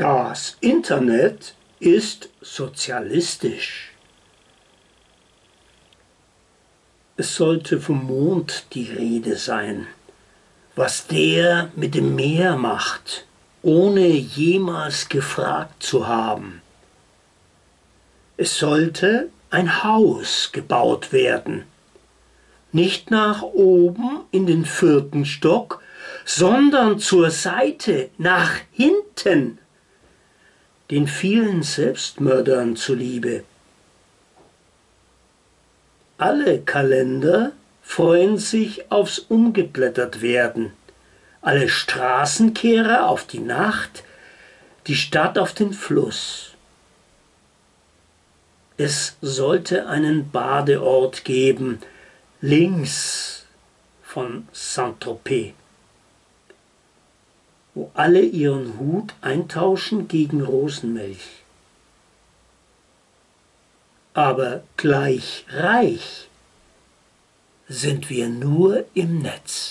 Das Internet ist sozialistisch. Es sollte vom Mond die Rede sein, was der mit dem Meer macht, ohne jemals gefragt zu haben. Es sollte ein Haus gebaut werden, nicht nach oben in den vierten Stock, sondern zur Seite, nach hinten, den vielen Selbstmördern zuliebe. Alle Kalender freuen sich aufs umgeblättert werden, alle Straßenkehrer auf die Nacht, die Stadt auf den Fluss. Es sollte einen Badeort geben, links von Saint-Tropez, alle ihren Hut eintauschen gegen Rosenmilch. Aber gleich reich sind wir nur im Netz.